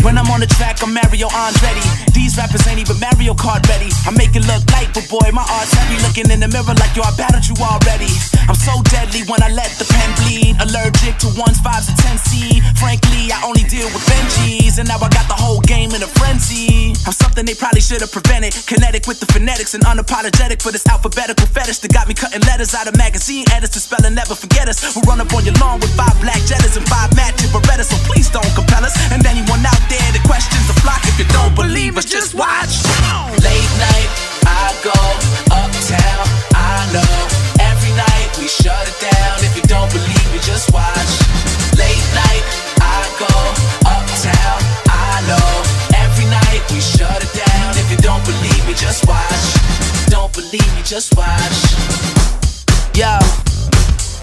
When I'm on the track, I'm Mario Andretti. These rappers ain't even Mario Kart ready. I make it look light, but boy, my art's heavy. Looking in the mirror like yo, I battled you already. I'm so deadly when I let the pen bleed. Allergic to ones, fives, and ten C. Frankly, I only deal with Benjis, and now I got the whole game in a frenzy. I'm something they probably should have prevented. Kinetic with the phonetics and unapologetic for this alphabetical fetish that got me cutting letters out of magazine editors to spell and never forget us. Who run up on your lawn with five black Jettas and five matching Berettas, so please don't compel watch. Don't believe me, just watch. Yo.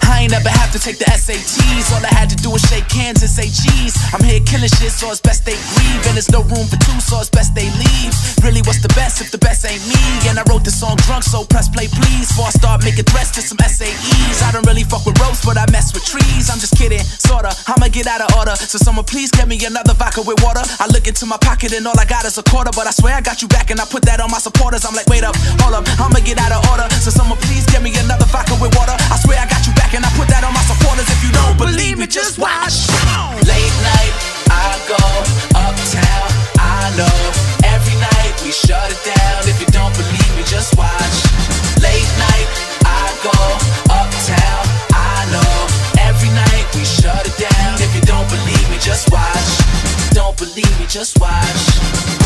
I ain't never have to take the SATs. All I had to do was shake hands and say cheese. I'm here killing shit, so it's best they grieve. And there's no room for two, so it's best they leave. Really, what's the best if the best ain't me? And I wrote this song drunk, so press play, please. Before I start making threats to some SAEs. I don't really fuck with ropes, but I mess with trees. I'm just kidding, sorta. I'ma get out of order. So someone please get me another vodka with water. I look into my pocket and all I got is a quarter. But I swear I got you back and I put that on my supporters. I'm like, wait up, hold up, I'ma get out of order. So someone please get me another vodka with water. I swear I got me, just watch. Late night, I go uptown. I know every night we shut it down. If you don't believe me, just watch. Late night, I go uptown. I know every night we shut it down. If you don't believe me, just watch. Don't believe me, just watch.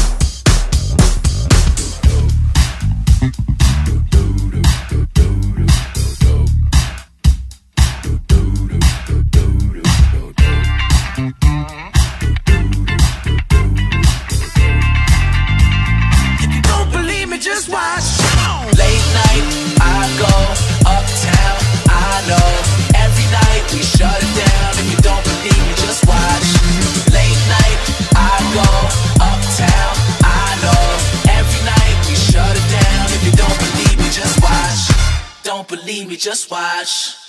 Don't believe me, just watch.